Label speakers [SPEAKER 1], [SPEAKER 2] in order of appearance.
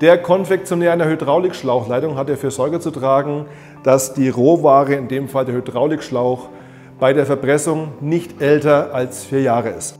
[SPEAKER 1] Der Konfektionär einer Hydraulikschlauchleitung hat dafür Sorge zu tragen, dass die Rohware, in dem Fall der Hydraulikschlauch, bei der Verpressung nicht älter als vier Jahre ist.